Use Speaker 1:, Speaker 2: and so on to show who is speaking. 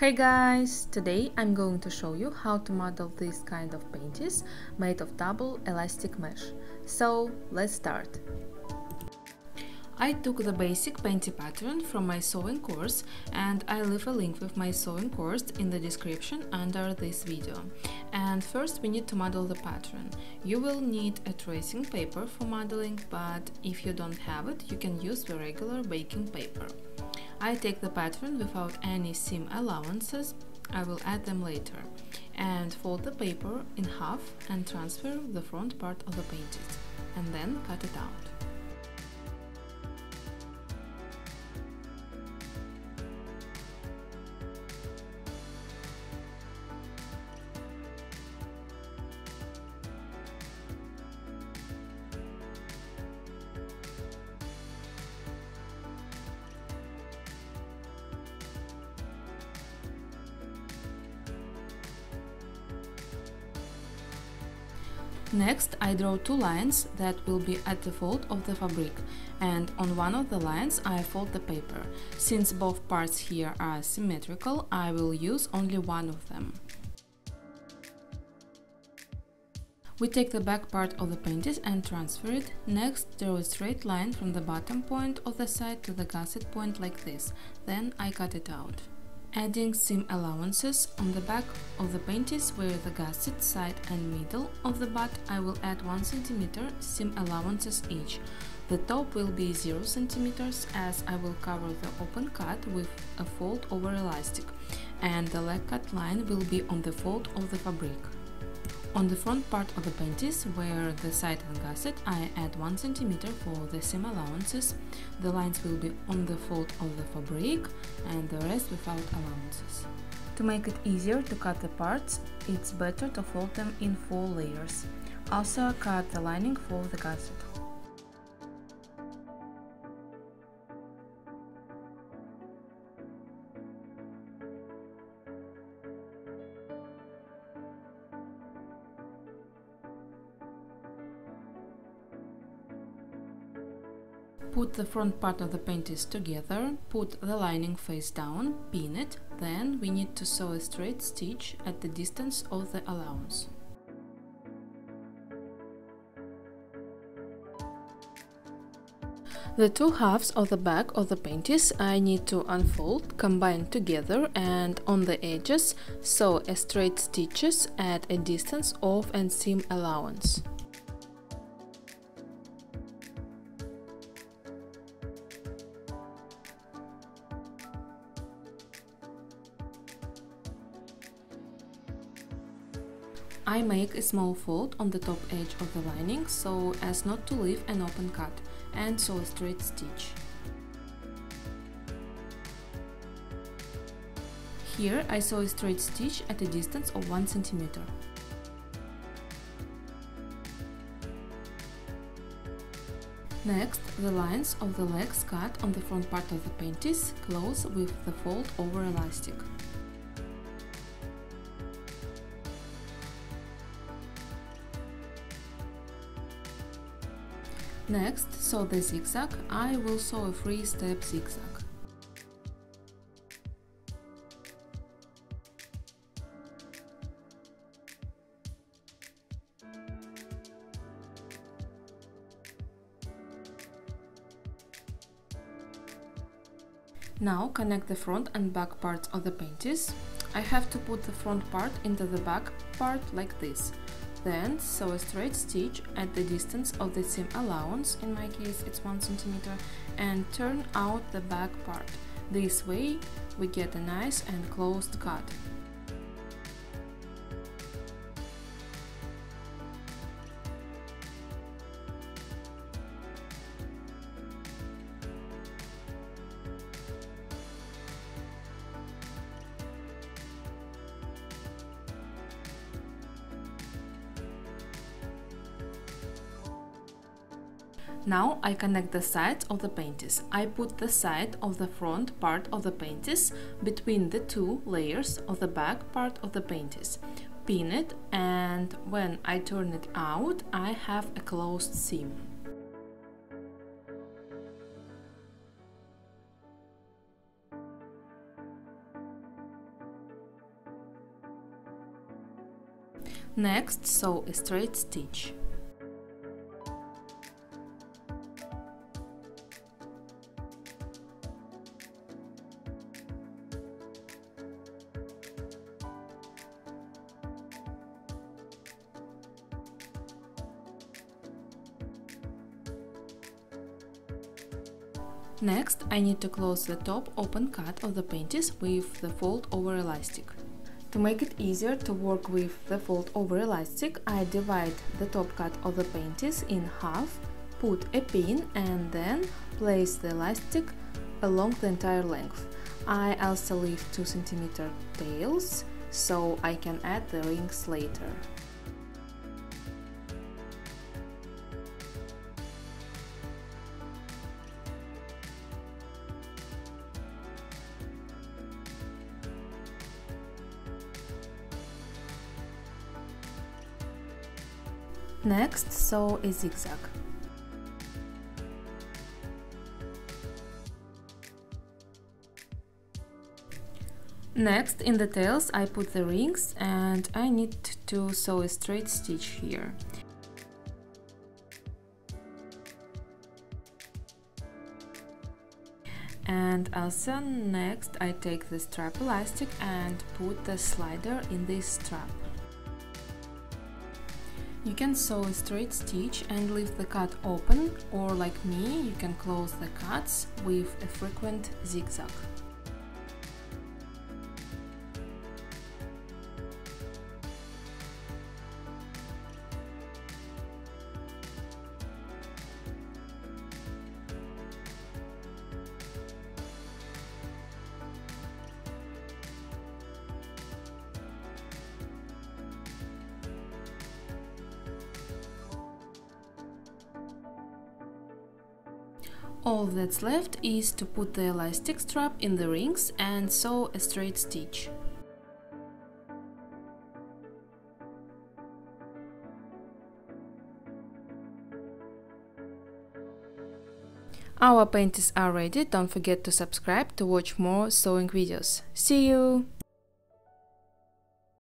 Speaker 1: Hey guys! Today I'm going to show you how to model this kind of panties made of double elastic mesh. So let's start! I took the basic panty pattern from my sewing course and I leave a link with my sewing course in the description under this video. And first we need to model the pattern. You will need a tracing paper for modeling, but if you don't have it, you can use the regular baking paper. I take the pattern without any seam allowances, I will add them later, and fold the paper in half and transfer the front part of the painted, and then cut it out. Next, I draw two lines that will be at the fold of the fabric, and on one of the lines I fold the paper. Since both parts here are symmetrical, I will use only one of them. We take the back part of the panties and transfer it. Next, draw a straight line from the bottom point of the side to the gusset point like this. Then I cut it out adding seam allowances on the back of the panties where the gusset side and middle of the butt I will add 1 cm seam allowances each. The top will be 0 cm as I will cover the open cut with a fold over elastic and the leg cut line will be on the fold of the fabric. On the front part of the panties, where the side and gusset, I add 1 cm for the seam allowances. The lines will be on the fold of the fabric and the rest without allowances. To make it easier to cut the parts, it's better to fold them in 4 layers. Also cut the lining for the gusset. Put the front part of the panties together, put the lining face down, pin it, then we need to sew a straight stitch at the distance of the allowance. The two halves of the back of the panties I need to unfold, combine together and on the edges sew a straight stitches at a distance of and seam allowance. I make a small fold on the top edge of the lining so as not to leave an open cut and sew a straight stitch. Here I sew a straight stitch at a distance of 1 cm. Next, the lines of the legs cut on the front part of the panties close with the fold over elastic. Next, sew the zigzag, I will sew a free step zigzag. Now connect the front and back parts of the panties. I have to put the front part into the back part like this. Then sew a straight stitch at the distance of the seam allowance, in my case it's 1 cm, and turn out the back part. This way we get a nice and closed cut. Now I connect the sides of the panties. I put the side of the front part of the panties between the two layers of the back part of the panties. Pin it and when I turn it out I have a closed seam. Next sew a straight stitch. Next, I need to close the top open cut of the panties with the fold over elastic. To make it easier to work with the fold over elastic, I divide the top cut of the panties in half, put a pin and then place the elastic along the entire length. I also leave 2 cm tails, so I can add the rings later. Next, sew a zigzag. Next, in the tails I put the rings and I need to sew a straight stitch here. And also next I take the strap elastic and put the slider in this strap. You can sew a straight stitch and leave the cut open or like me, you can close the cuts with a frequent zigzag. All that's left is to put the elastic strap in the rings and sew a straight stitch. Our panties are ready, don't forget to subscribe to watch more sewing videos. See you!